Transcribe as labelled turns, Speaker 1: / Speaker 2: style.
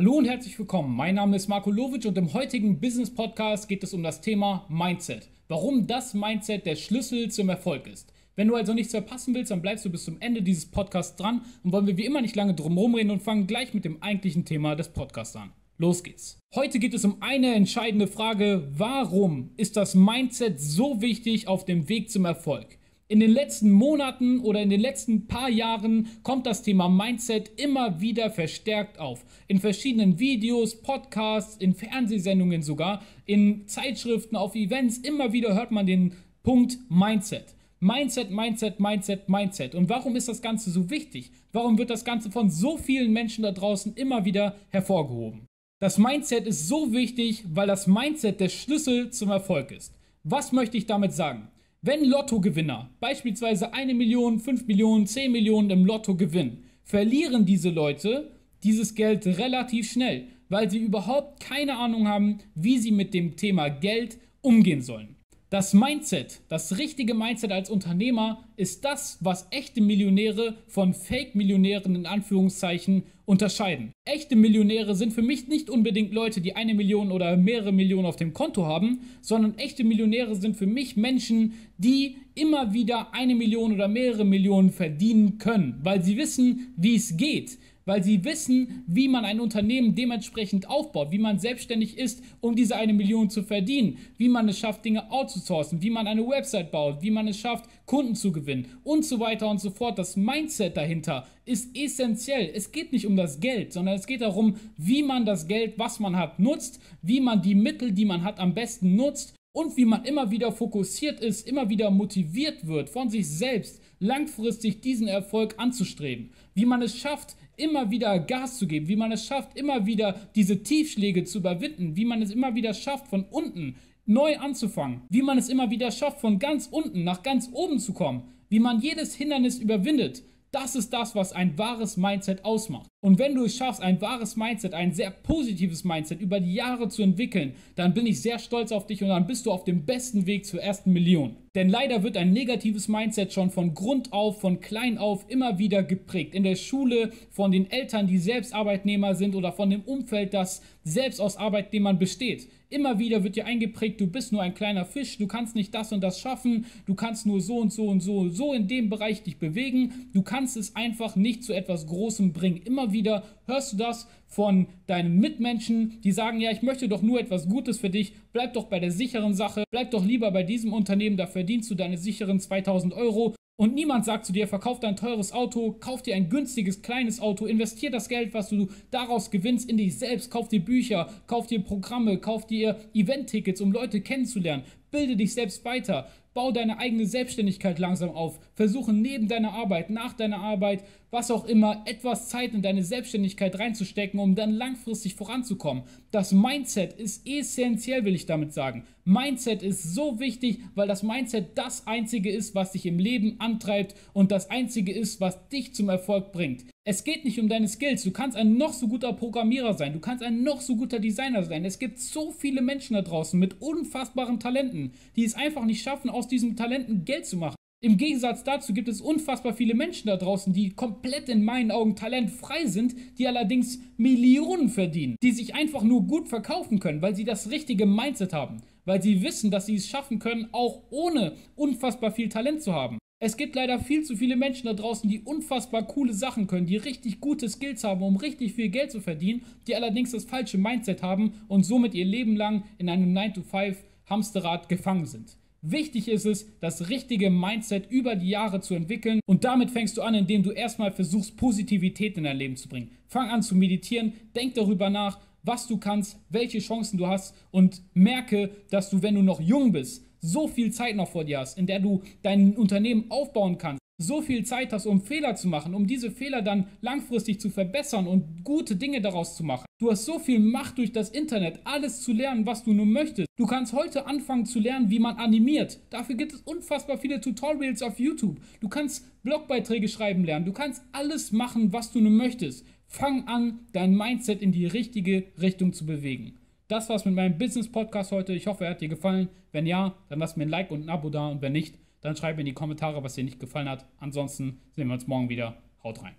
Speaker 1: Hallo und herzlich willkommen. Mein Name ist Marco Lovic und im heutigen Business Podcast geht es um das Thema Mindset. Warum das Mindset der Schlüssel zum Erfolg ist. Wenn du also nichts verpassen willst, dann bleibst du bis zum Ende dieses Podcasts dran und wollen wir wie immer nicht lange drum reden und fangen gleich mit dem eigentlichen Thema des Podcasts an. Los geht's. Heute geht es um eine entscheidende Frage. Warum ist das Mindset so wichtig auf dem Weg zum Erfolg? In den letzten Monaten oder in den letzten paar Jahren kommt das Thema Mindset immer wieder verstärkt auf. In verschiedenen Videos, Podcasts, in Fernsehsendungen sogar, in Zeitschriften, auf Events, immer wieder hört man den Punkt Mindset. Mindset, Mindset, Mindset, Mindset. Und warum ist das Ganze so wichtig? Warum wird das Ganze von so vielen Menschen da draußen immer wieder hervorgehoben? Das Mindset ist so wichtig, weil das Mindset der Schlüssel zum Erfolg ist. Was möchte ich damit sagen? Wenn Lottogewinner beispielsweise eine Million, fünf Millionen, zehn Millionen im Lotto gewinnen, verlieren diese Leute dieses Geld relativ schnell, weil sie überhaupt keine Ahnung haben, wie sie mit dem Thema Geld umgehen sollen. Das Mindset, das richtige Mindset als Unternehmer ist das, was echte Millionäre von Fake-Millionären in Anführungszeichen unterscheiden. Echte Millionäre sind für mich nicht unbedingt Leute, die eine Million oder mehrere Millionen auf dem Konto haben, sondern echte Millionäre sind für mich Menschen, die immer wieder eine Million oder mehrere Millionen verdienen können, weil sie wissen, wie es geht weil sie wissen, wie man ein Unternehmen dementsprechend aufbaut, wie man selbstständig ist, um diese eine Million zu verdienen, wie man es schafft, Dinge outzusourcen, wie man eine Website baut, wie man es schafft, Kunden zu gewinnen und so weiter und so fort. Das Mindset dahinter ist essentiell. Es geht nicht um das Geld, sondern es geht darum, wie man das Geld, was man hat, nutzt, wie man die Mittel, die man hat, am besten nutzt und wie man immer wieder fokussiert ist, immer wieder motiviert wird von sich selbst, langfristig diesen Erfolg anzustreben. Wie man es schafft, immer wieder Gas zu geben, wie man es schafft, immer wieder diese Tiefschläge zu überwinden, wie man es immer wieder schafft, von unten neu anzufangen, wie man es immer wieder schafft, von ganz unten nach ganz oben zu kommen, wie man jedes Hindernis überwindet, das ist das, was ein wahres Mindset ausmacht. Und wenn du es schaffst, ein wahres Mindset, ein sehr positives Mindset über die Jahre zu entwickeln, dann bin ich sehr stolz auf dich und dann bist du auf dem besten Weg zur ersten Million. Denn leider wird ein negatives Mindset schon von Grund auf, von klein auf immer wieder geprägt. In der Schule, von den Eltern, die selbst Arbeitnehmer sind oder von dem Umfeld, das selbst aus Arbeitnehmern besteht. Immer wieder wird dir eingeprägt, du bist nur ein kleiner Fisch, du kannst nicht das und das schaffen, du kannst nur so und so und so und so in dem Bereich dich bewegen, du kannst es einfach nicht zu etwas Großem bringen. Immer wieder hörst du das von deinen Mitmenschen, die sagen, ja, ich möchte doch nur etwas Gutes für dich, bleib doch bei der sicheren Sache, bleib doch lieber bei diesem Unternehmen, da verdienst du deine sicheren 2000 Euro. Und niemand sagt zu dir, verkauf dein teures Auto, kauf dir ein günstiges kleines Auto, investier das Geld, was du daraus gewinnst, in dich selbst, kauf dir Bücher, kauf dir Programme, kauf dir Event-Tickets, um Leute kennenzulernen, bilde dich selbst weiter, Bau deine eigene Selbstständigkeit langsam auf. Versuche neben deiner Arbeit, nach deiner Arbeit, was auch immer, etwas Zeit in deine Selbstständigkeit reinzustecken, um dann langfristig voranzukommen. Das Mindset ist essentiell, will ich damit sagen. Mindset ist so wichtig, weil das Mindset das Einzige ist, was dich im Leben antreibt und das Einzige ist, was dich zum Erfolg bringt. Es geht nicht um deine Skills. Du kannst ein noch so guter Programmierer sein. Du kannst ein noch so guter Designer sein. Es gibt so viele Menschen da draußen mit unfassbaren Talenten, die es einfach nicht schaffen, aus diesen Talenten Geld zu machen. Im Gegensatz dazu gibt es unfassbar viele Menschen da draußen, die komplett in meinen Augen talentfrei sind, die allerdings Millionen verdienen, die sich einfach nur gut verkaufen können, weil sie das richtige Mindset haben, weil sie wissen, dass sie es schaffen können, auch ohne unfassbar viel Talent zu haben. Es gibt leider viel zu viele Menschen da draußen, die unfassbar coole Sachen können, die richtig gute Skills haben, um richtig viel Geld zu verdienen, die allerdings das falsche Mindset haben und somit ihr Leben lang in einem 9-to-5 Hamsterrad gefangen sind. Wichtig ist es, das richtige Mindset über die Jahre zu entwickeln und damit fängst du an, indem du erstmal versuchst, Positivität in dein Leben zu bringen. Fang an zu meditieren, denk darüber nach, was du kannst, welche Chancen du hast und merke, dass du, wenn du noch jung bist, so viel Zeit noch vor dir hast, in der du dein Unternehmen aufbauen kannst, so viel Zeit hast, um Fehler zu machen, um diese Fehler dann langfristig zu verbessern und gute Dinge daraus zu machen. Du hast so viel Macht durch das Internet, alles zu lernen, was du nur möchtest. Du kannst heute anfangen zu lernen, wie man animiert. Dafür gibt es unfassbar viele Tutorials auf YouTube. Du kannst Blogbeiträge schreiben lernen. Du kannst alles machen, was du nur möchtest. Fang an, dein Mindset in die richtige Richtung zu bewegen. Das war's mit meinem Business-Podcast heute. Ich hoffe, er hat dir gefallen. Wenn ja, dann lass mir ein Like und ein Abo da. Und wenn nicht, dann schreib mir in die Kommentare, was dir nicht gefallen hat. Ansonsten sehen wir uns morgen wieder. Haut rein.